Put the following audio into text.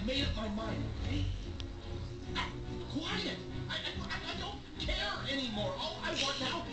I've made up my mind, okay? Quiet! I, I, I don't care anymore. All I want now